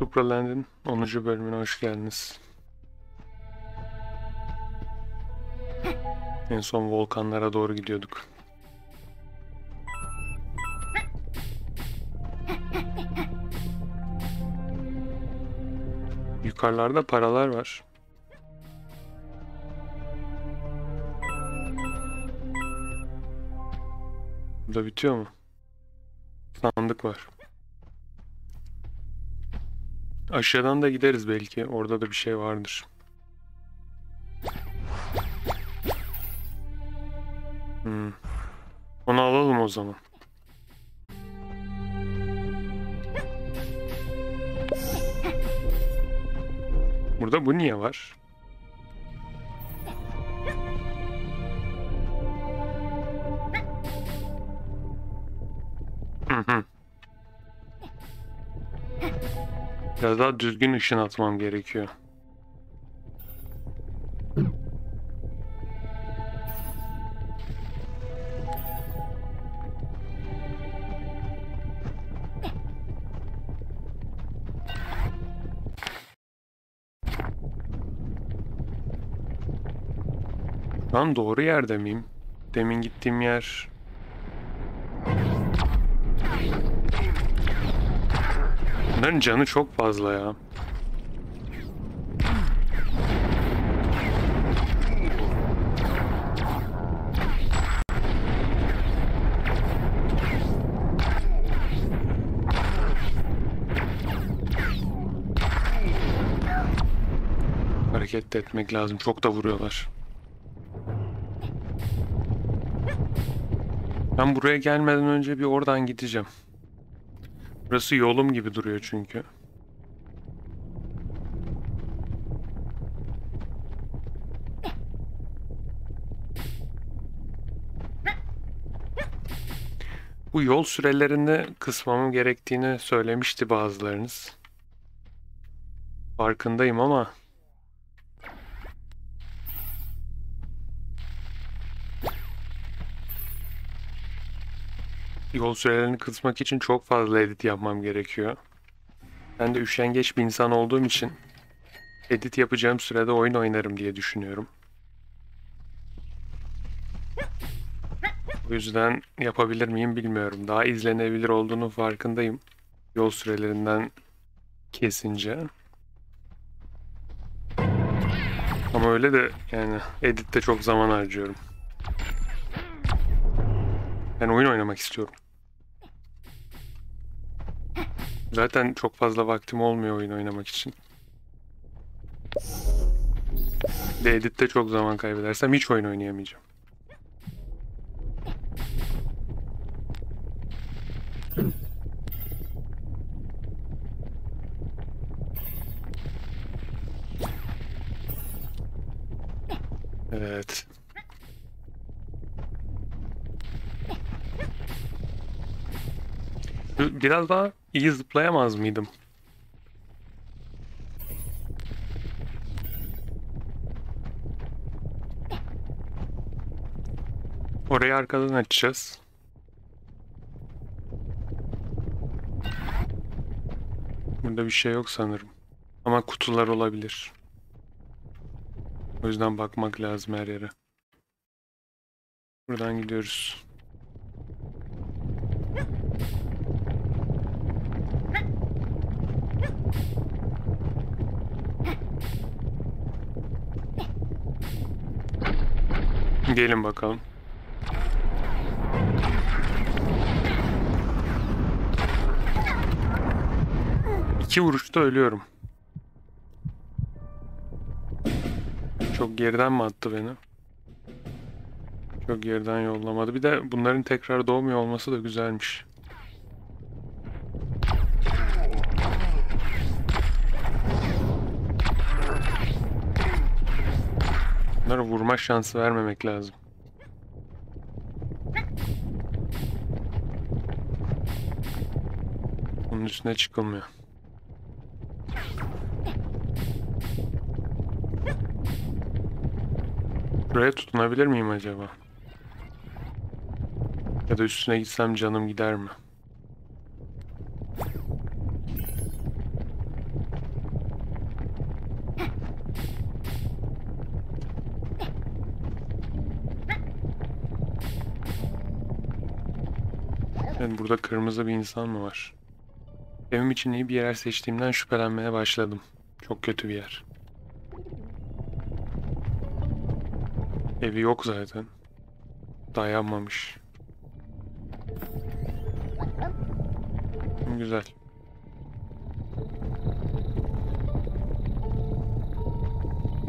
Supraland'in 10. bölümüne hoş geldiniz. En son volkanlara doğru gidiyorduk. Yukarılarda paralar var. Burada bitiyor mu? Sandık var. Aşağıdan da gideriz belki. Orada da bir şey vardır. Hmm. Onu alalım o zaman. Burada bu niye var? Hı hı. Biraz daha düzgün ışın atmam gerekiyor. Lan doğru yerde miyim? Demin gittiğim yer... Bunların canı çok fazla ya. Hareket etmek lazım. Çok da vuruyorlar. Ben buraya gelmeden önce bir oradan gideceğim. Burası yolum gibi duruyor çünkü. Bu yol sürelerini kısmamın gerektiğini söylemişti bazılarınız. Farkındayım ama Yol sürelerini kısmak için çok fazla edit yapmam gerekiyor. Ben de üşengeç bir insan olduğum için edit yapacağım sürede oyun oynarım diye düşünüyorum. O yüzden yapabilir miyim bilmiyorum. Daha izlenebilir olduğunu farkındayım. Yol sürelerinden kesince. Ama öyle de yani editte çok zaman harcıyorum. Ben oyun oynamak istiyorum. Zaten çok fazla vaktim olmuyor oyun oynamak için. De editte çok zaman kaybedersem hiç oyun oynayamayacağım. Evet. Biraz daha iyi zıplayamaz mıydım? Orayı arkadan açacağız. Burada bir şey yok sanırım. Ama kutular olabilir. O yüzden bakmak lazım her yere. Buradan gidiyoruz. Gelin bakalım. İki vuruşta ölüyorum. Çok geriden mi attı beni? Çok geriden yollamadı. Bir de bunların tekrar doğmuyor olması da güzelmiş. Bunlara vurma şansı vermemek lazım. Onun üstüne çıkılmıyor. Buraya tutunabilir miyim acaba? Ya da üstüne gitsem canım gider mi? Yani burada kırmızı bir insan mı var? Evim için iyi bir yer seçtiğimden şüphelenmeye başladım. Çok kötü bir yer. Evi yok zaten. Dayanmamış. Güzel.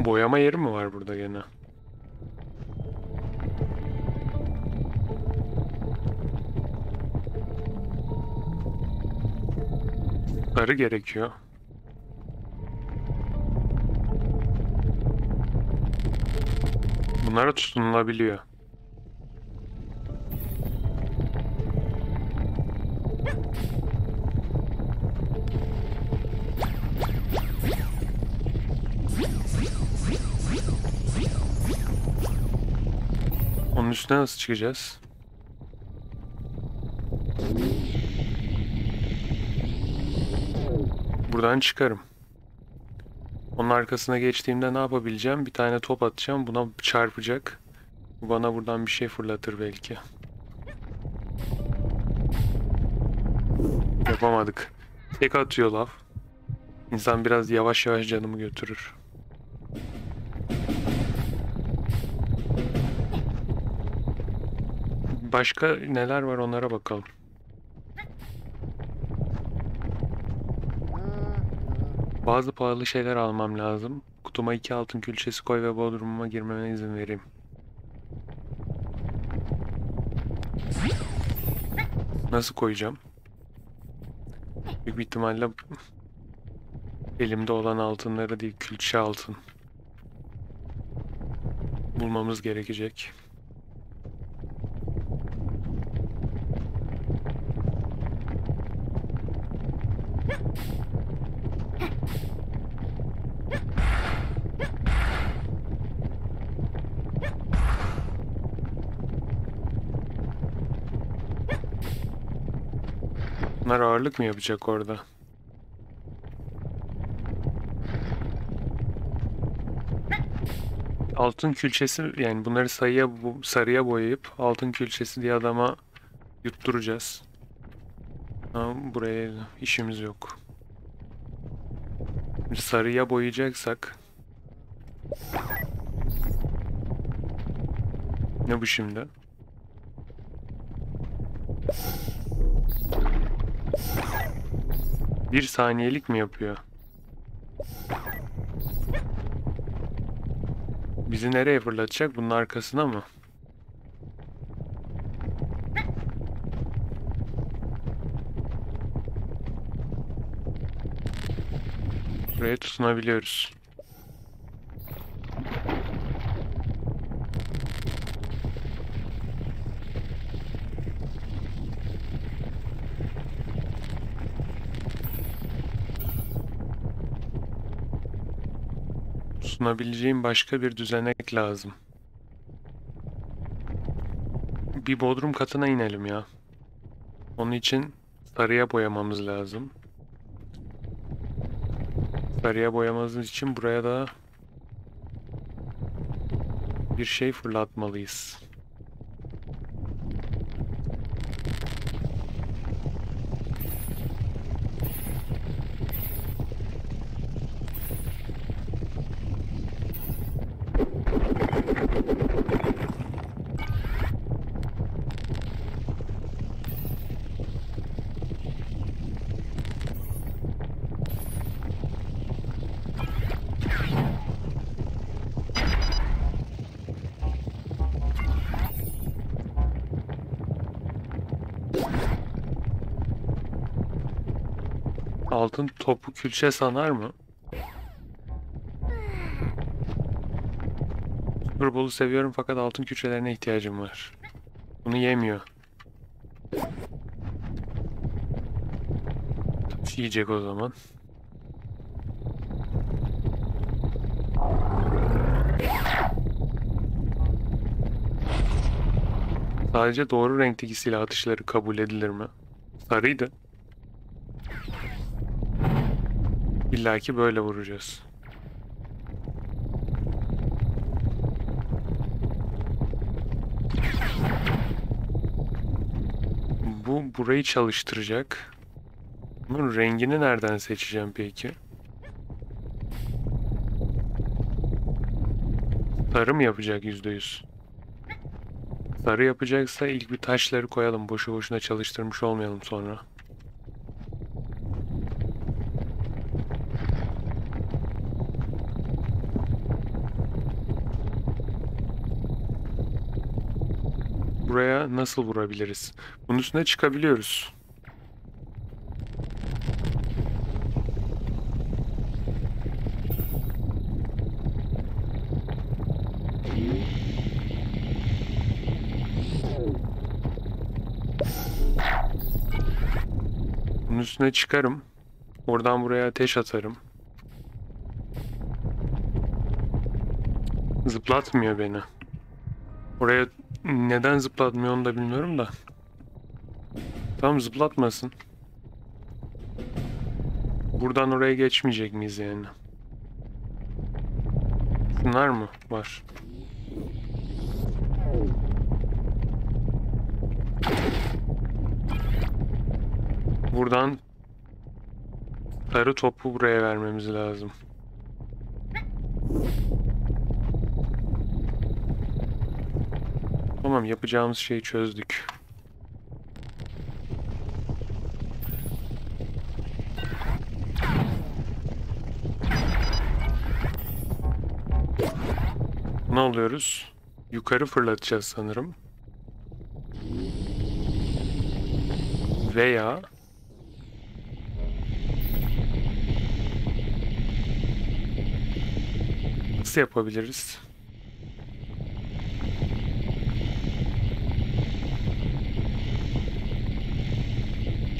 Boyama yeri mi var burada gene? Sarı gerekiyor. Bunlara tutunulabiliyor. Onun üstüne nasıl çıkacağız? Buradan çıkarım. Onun arkasına geçtiğimde ne yapabileceğim? Bir tane top atacağım. Buna çarpacak. Bana buradan bir şey fırlatır belki. Yapamadık. Tek atıyor laf. İnsan biraz yavaş yavaş canımı götürür. Başka neler var onlara bakalım. Bazı pahalı şeyler almam lazım. Kutuma iki altın külçesi koy ve bodrumuma girmeme izin vereyim. Nasıl koyacağım? Büyük bir ihtimalle elimde olan altınları değil külçe altın bulmamız gerekecek. Bunlar ağırlık mı yapacak orada? Altın külçesi yani bunları sayıya sarıya boyayıp altın külçesi diye adama yutturacağız. Ama buraya işimiz yok. Sarıya boyayacaksak ne bu şimdi? Bir saniyelik mi yapıyor? Bizi nereye fırlatacak? Bunun arkasına mı? Buraya tutunabiliyoruz. Sunabileceğim başka bir düzenek lazım. Bir bodrum katına inelim ya. Onun için sarıya boyamamız lazım. Sarıya boyamamız için buraya da bir şey fırlatmalıyız. Altın topu külçe sanar mı? Super Bowl'u seviyorum fakat altın külçelerine ihtiyacım var. Bunu yemiyor. Yiyecek o zaman. Sadece doğru renkteki silah atışları kabul edilir mi? Sarıydı. İlla ki böyle vuracağız. Bu bu burayı çalıştıracak. Bunun rengini nereden seçeceğim peki? Sarı mı yapacak yüzde yüz? Sarı yapacaksa ilk bir taşları koyalım. Boşu boşuna çalıştırmış olmayalım sonra. Nasıl vurabiliriz? Bunun üstüne çıkabiliyoruz. Bunun üstüne çıkarım. Oradan buraya ateş atarım. Zıplatmıyor beni. Oraya neden zıplatmıyor onu da bilmiyorum da. Tamam zıplatmasın. Buradan oraya geçmeyecek miyiz yani? Bunlar mı? Var. Buradan sarı topu buraya vermemiz lazım. Tamam yapacağımız şeyi çözdük. Ne oluyoruz? Yukarı fırlatacağız sanırım. Veya nasıl yapabiliriz?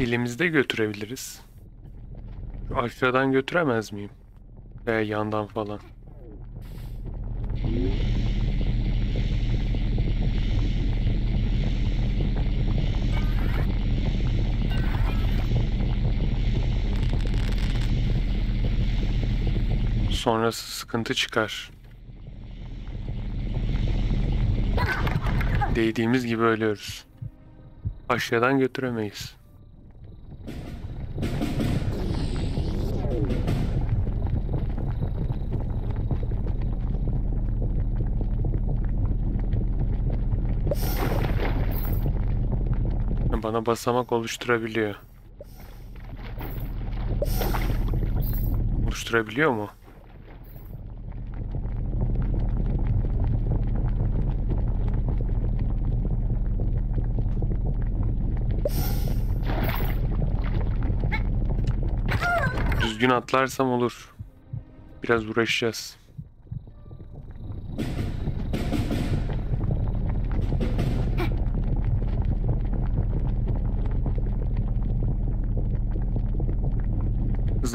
Elimizde götürebiliriz. Şu Aşağıdan götüremez miyim? Veya yandan falan. Sonrası sıkıntı çıkar. Değdiğimiz gibi ölüyoruz. Aşağıdan götüremeyiz. Bana basamak oluşturabiliyor. Oluşturabiliyor mu? Düzgün atlarsam olur. Biraz uğraşacağız.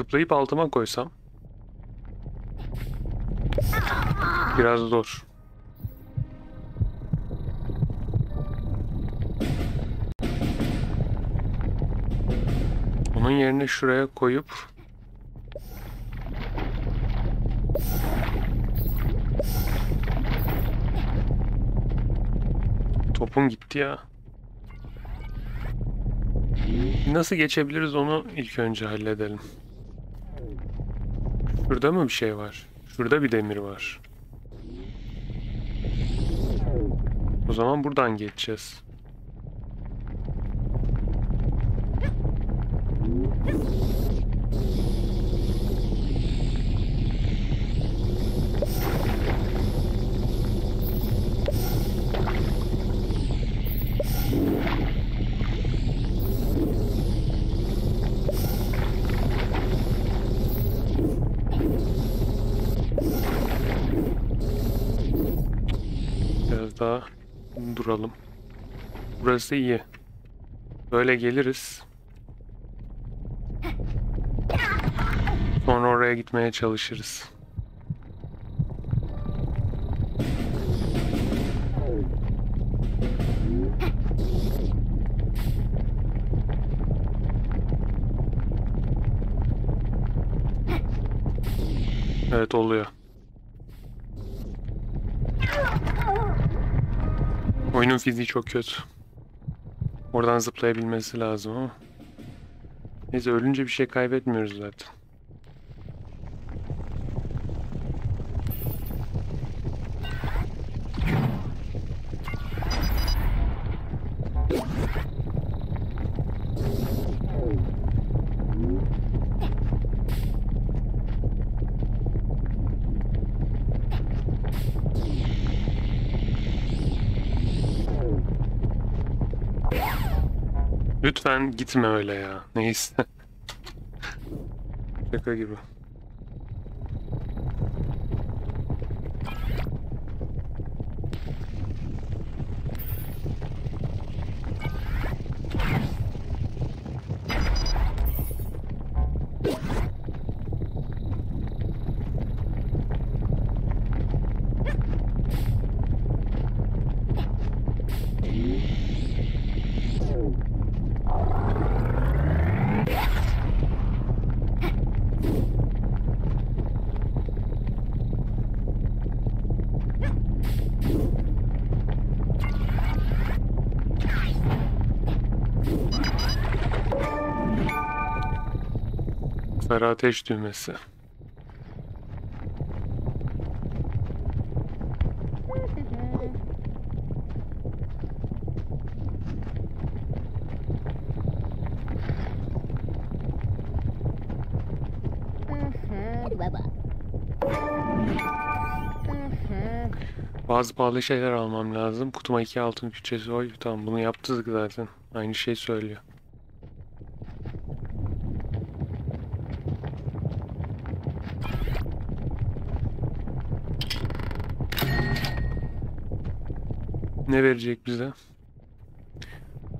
Zıplayıp altıma koysam. Biraz zor. Onun yerine şuraya koyup Topum gitti ya. Nasıl geçebiliriz onu ilk önce halledelim. Şurada mı bir şey var? Şurada bir demir var. O zaman buradan geçeceğiz. Duralım. Burası iyi. Böyle geliriz. Sonra oraya gitmeye çalışırız. Evet oluyor. Oyunun fiziği çok kötü. Oradan zıplayabilmesi lazım ama. Neyse ölünce bir şey kaybetmiyoruz zaten. Lütfen gitme öyle ya. Neyse. Şaka gibi. Sarı ateş düğmesi. Bazı pahalı şeyler almam lazım. Kutuma iki altın küçesi oy. Tamam bunu yaptık zaten. Aynı şey söylüyor. Ne verecek bize?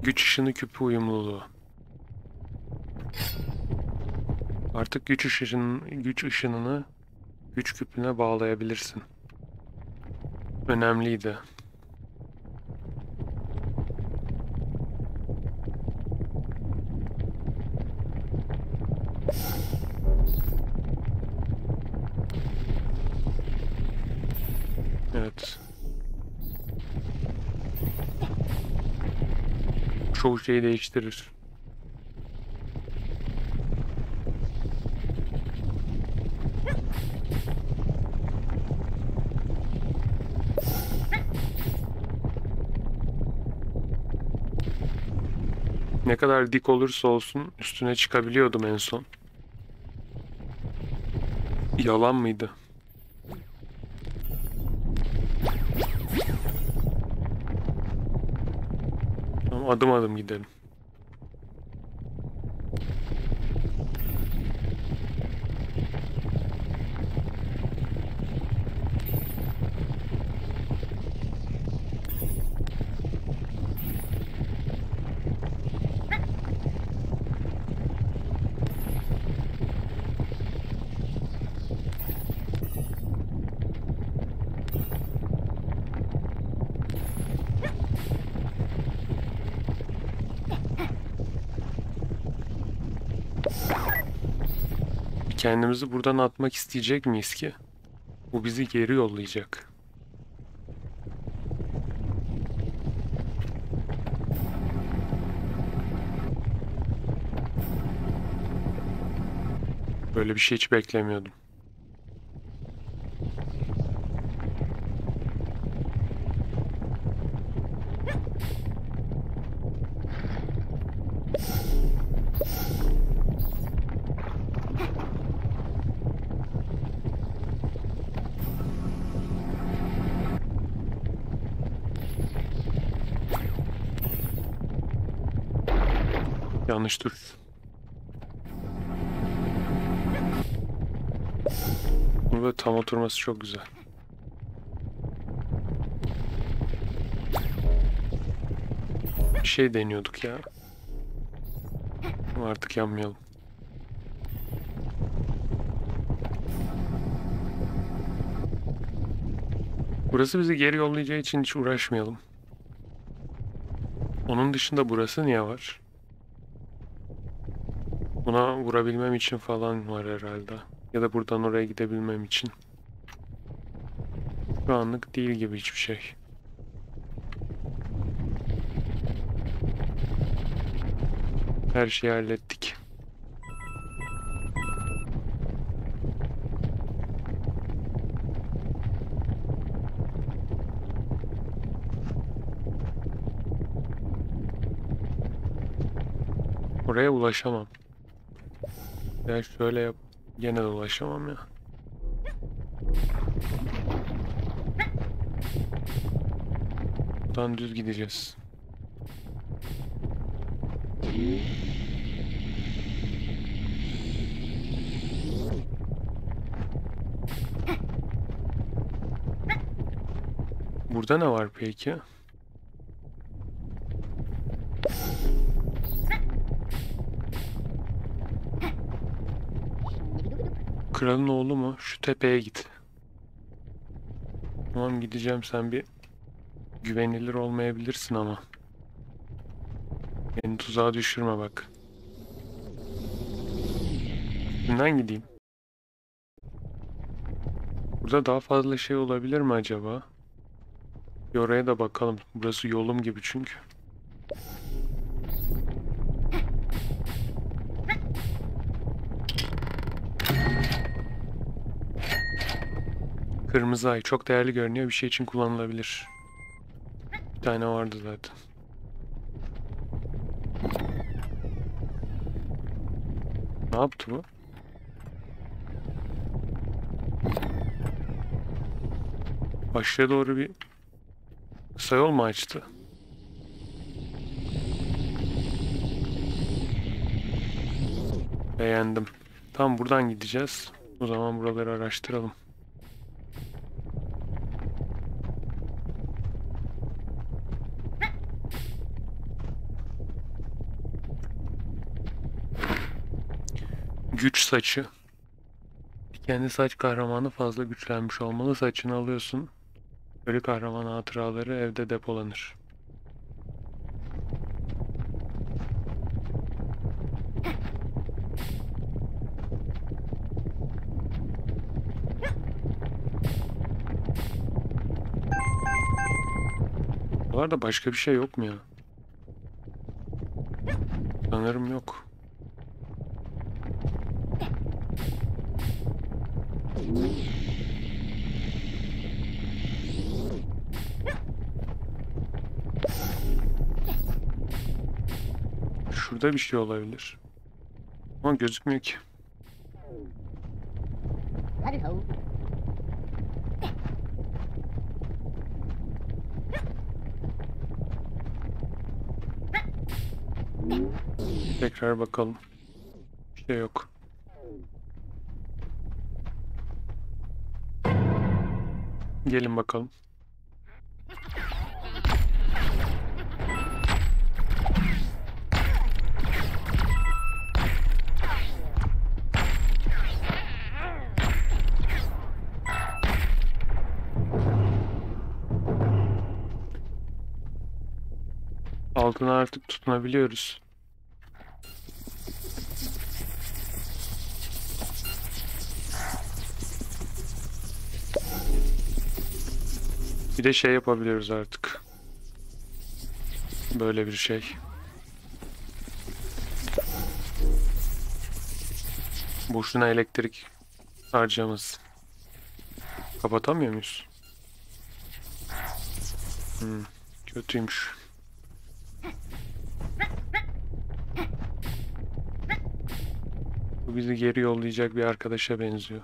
Güç ışını küpü uyumluluğu. Artık güç ışının güç ışınını güç küpüne bağlayabilirsin. Önemliydi. Evet. Çoğu şeyi değiştirir. Ne kadar dik olursa olsun üstüne çıkabiliyordum en son. Yalan mıydı? Adım adım gidelim. Kendimizi buradan atmak isteyecek miyiz ki? Bu bizi geri yollayacak. Böyle bir şey hiç beklemiyordum. Yanlış dur. Bu böyle tam oturması çok güzel. Bir şey deniyorduk ya. Artık yanmayalım. Burası bizi geri yollayacağı için hiç uğraşmayalım. Onun dışında burası niye var? Buna vurabilmem için falan var herhalde. Ya da buradan oraya gidebilmem için. Şu anlık değil gibi hiçbir şey. Her şeyi hallettik. Oraya ulaşamam. Ya şöyle yap. Gene de ulaşamam ya. Buradan düz gideceğiz. Burada ne var peki? Kralın oğlu mu? Şu tepeye git. Tamam gideceğim sen bir güvenilir olmayabilirsin ama. Beni tuzağa düşürme bak. Üstünden gideyim. Burada daha fazla şey olabilir mi acaba? Bir oraya da bakalım. Burası yolum gibi çünkü. Kırmızı ay çok değerli görünüyor. Bir şey için kullanılabilir. Bir tane vardı zaten. Ne yaptı bu? Aşağıya doğru bir kısa yol mu açtı? Beğendim. Tam buradan gideceğiz. O zaman buraları araştıralım. Güç saçı. Kendi saç kahramanı fazla güçlenmiş olmalı. Saçını alıyorsun. Ölü kahraman hatıraları evde depolanır. Bu arada başka bir şey yok mu ya? Sanırım yok. Şurada bir şey olabilir. Ama gözükmüyor ki. Tekrar bakalım. Bir şey yok. Gelin bakalım. Altına artık tutunabiliyoruz. Bir de şey yapabiliyoruz artık. Böyle bir şey. Boşuna elektrik harcamız. Kapatamıyor muyuz? Hmm, kötüymüş. Bu bizi geri yollayacak bir arkadaşa benziyor.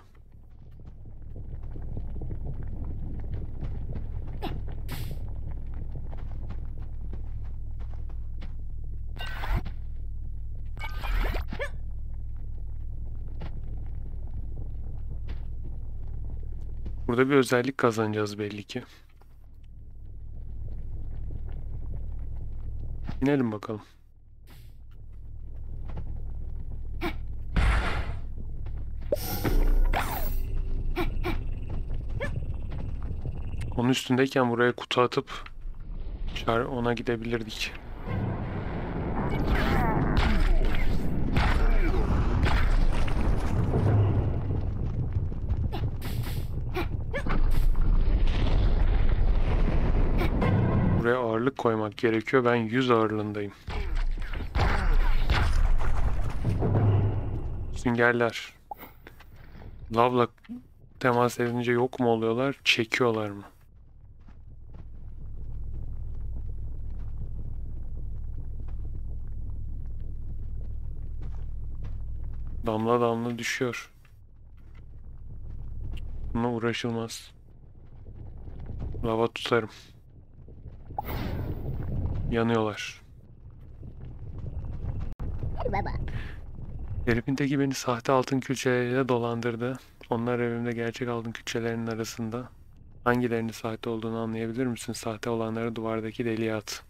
Burada bir özellik kazanacağız belli ki. İnelim bakalım. Onun üstündeyken buraya kutu atıp ona gidebilirdik. Ağırlık koymak gerekiyor. Ben 100 ağırlığındayım. Süngerler. Lavla temas edince yok mu oluyorlar? Çekiyorlar mı? Damla damla düşüyor. Buna uğraşılmaz. Lava tutarım. Yanıyorlar. Baba. Herifin teki beni sahte altın külçeleriyle dolandırdı. Onlar evimde gerçek altın külçelerinin arasında. Hangilerinin sahte olduğunu anlayabilir misin? Sahte olanları duvardaki deliğe at.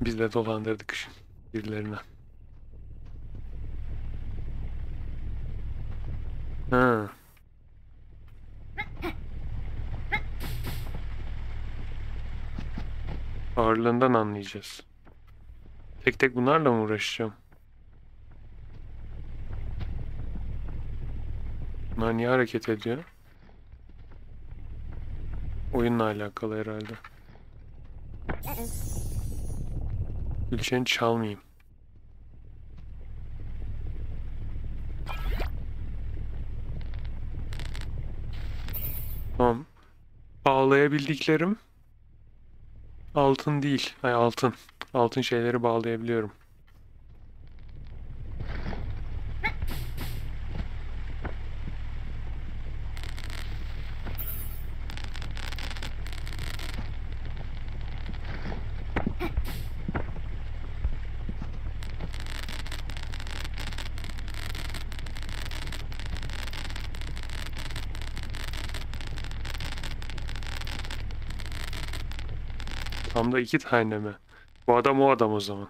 Biz de dolandırdık birilerine. Ha. Ağırlığından anlayacağız. Tek tek bunlarla mı uğraşacağım? Bunlar niye hareket ediyor? Oyunla alakalı herhalde. Gülşen'i çalmayayım. Tamam. Bağlayabildiklerim altın değil. Ay altın. Altın şeyleri bağlayabiliyorum. Tam da iki tane mi? Bu adam o adam o zaman.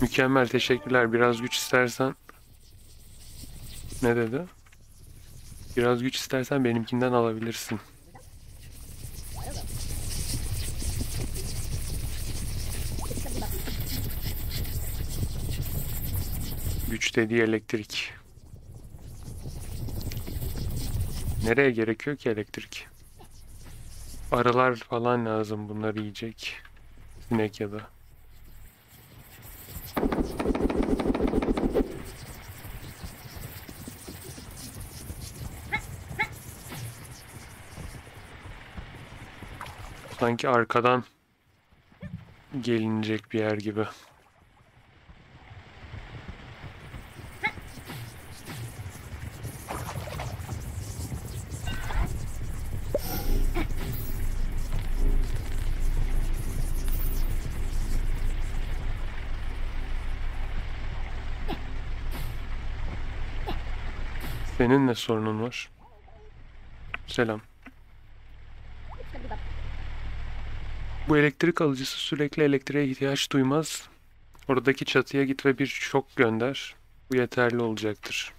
Mükemmel teşekkürler. Biraz güç istersen. Ne dedi? Biraz güç istersen benimkinden alabilirsin. Güç dediği elektrik. Nereye gerekiyor ki elektrik? Arılar falan lazım bunları yiyecek. Sinek ya da. Sanki arkadan gelinecek bir yer gibi. Senin ne sorunun var? Selam. Bu elektrik alıcısı sürekli elektriğe ihtiyaç duymaz. Oradaki çatıya git ve bir şok gönder. Bu yeterli olacaktır.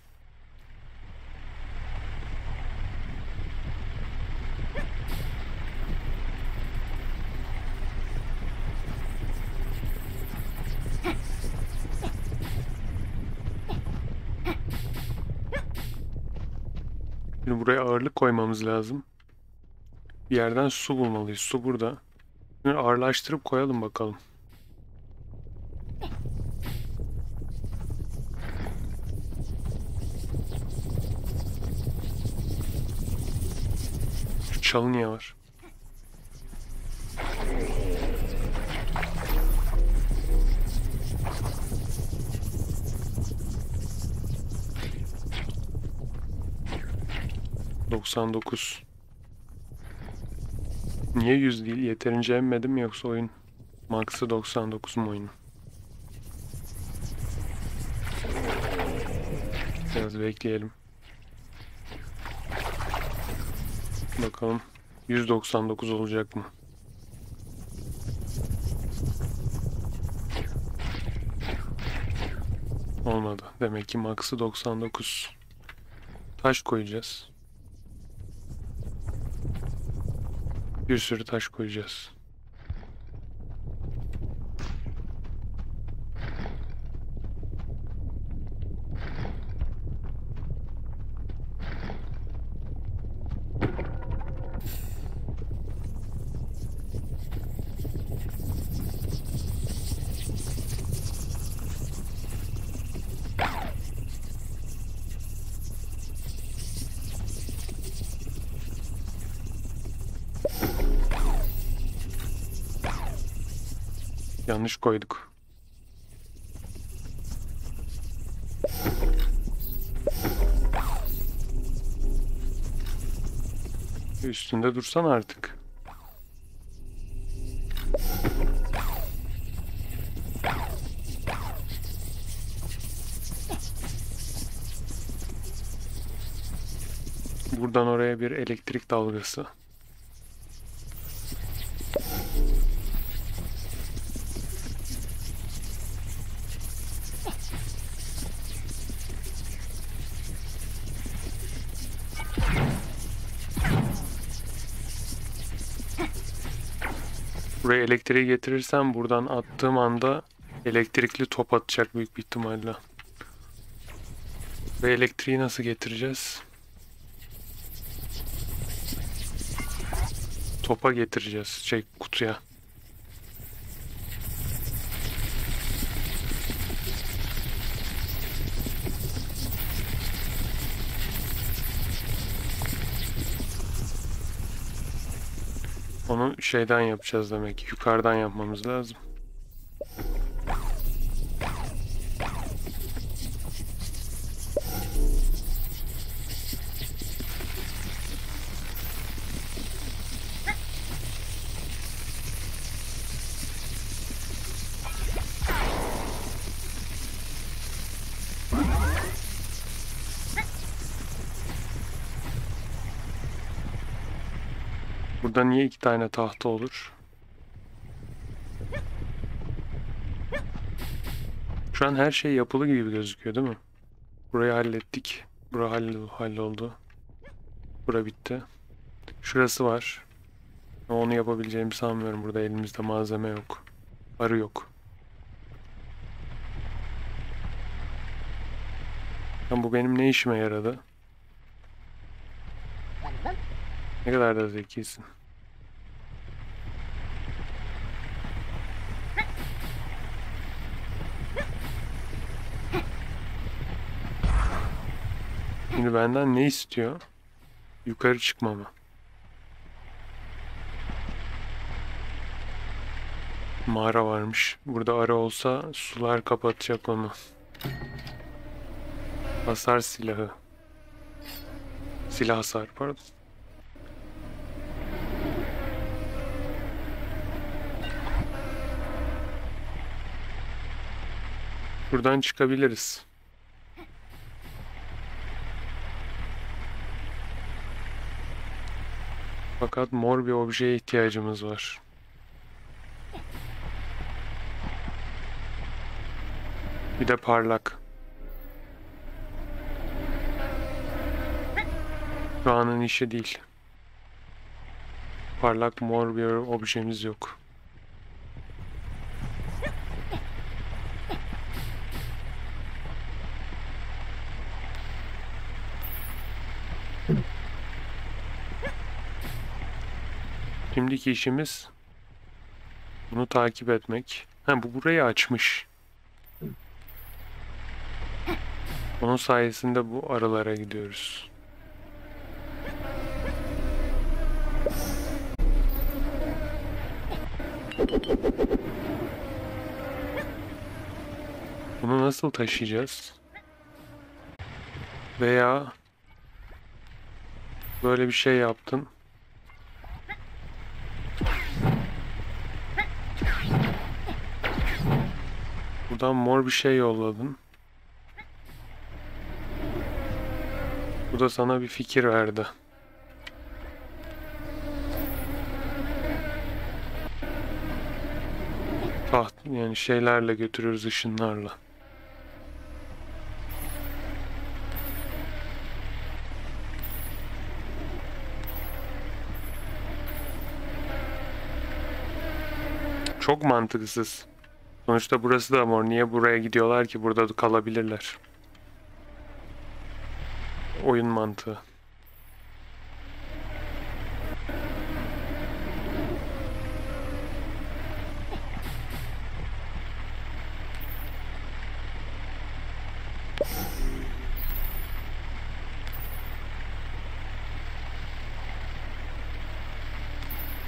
Buraya ağırlık koymamız lazım. Bir yerden su bulmalıyız. Su burada. Şimdi ağırlaştırıp koyalım bakalım. Şu çalı niye var? Doksan dokuz. Niye 100 değil? Yeterince emmedim yoksa oyun max'ı 99 mu oyunun? Biraz bekleyelim. Bakalım 199 olacak mı? Olmadı. Demek ki max'ı 99. Taş koyacağız. Bir sürü taş koyacağız. Yanlış koyduk. Üstünde dursan artık. Buradan oraya bir elektrik dalgası. Buraya elektriği getirirsem buradan attığım anda elektrikli top atacak büyük bir ihtimalle. Ve elektriği nasıl getireceğiz? Topa getireceğiz. Şey kutuya. Onu şeyden yapacağız demek. Yukarıdan yapmamız lazım. Burada niye iki tane tahta olur? Şu an her şey yapılı gibi gözüküyor değil mi? Burayı hallettik. Bura hall halloldu. Bura bitti. Şurası var. Onu yapabileceğimi sanmıyorum. Burada elimizde malzeme yok. Arı yok. Lan bu benim ne işime yaradı? Ne kadar da zekisin. Şimdi benden ne istiyor? Yukarı çıkmamı. Mağara varmış. Burada ara olsa sular kapatacak onu. Hasar silahı. Silah hasar pardon. Buradan çıkabiliriz. Fakat mor bir objeye ihtiyacımız var. Bir de parlak. Şu anın işi değil. Parlak mor bir objemiz yok. Şimdiki işimiz bunu takip etmek. Ha bu burayı açmış. Onun sayesinde bu aralara gidiyoruz. Bunu nasıl taşıyacağız? Veya böyle bir şey yaptın. Buradan mor bir şey yolladın. Bu da sana bir fikir verdi. Taht yani şeylerle götürüyoruz ışınlarla. Çok mantıksız. Sonuçta burası da mor. Niye buraya gidiyorlar ki? Burada kalabilirler. Oyun mantığı.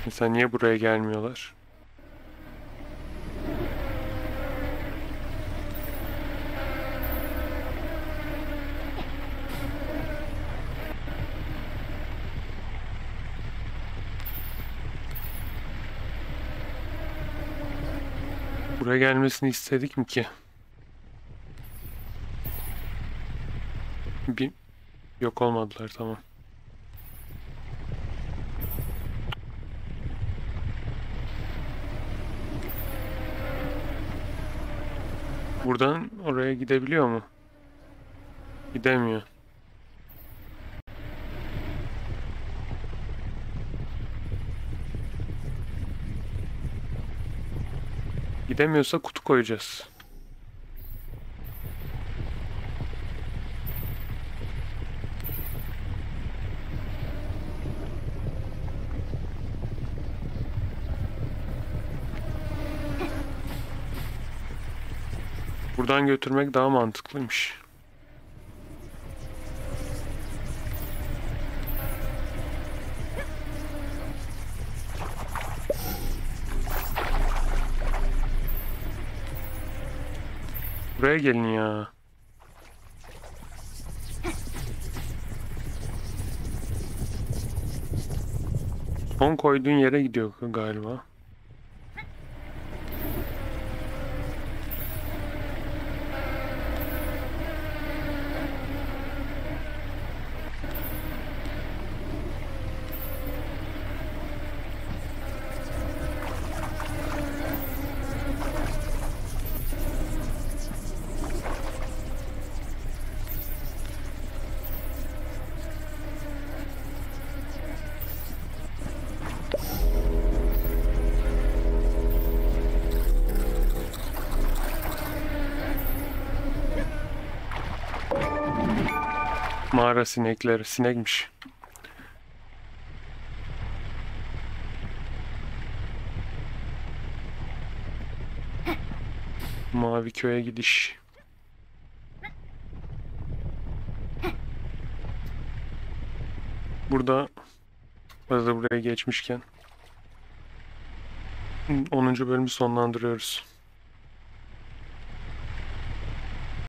Mesela niye buraya gelmiyorlar? Buraya gelmesini istedik mi ki? Bir yok olmadılar tamam. Buradan oraya gidebiliyor mu? Gidemiyor. Gidemiyorsa kutu koyacağız. Buradan götürmek daha mantıklıymış. Buraya gelin ya. Son koyduğun yere gidiyor galiba. Mağara sinekleri. Sinekmiş. Mavi köye gidiş. Burada hazır buraya geçmişken 10. bölümü sonlandırıyoruz.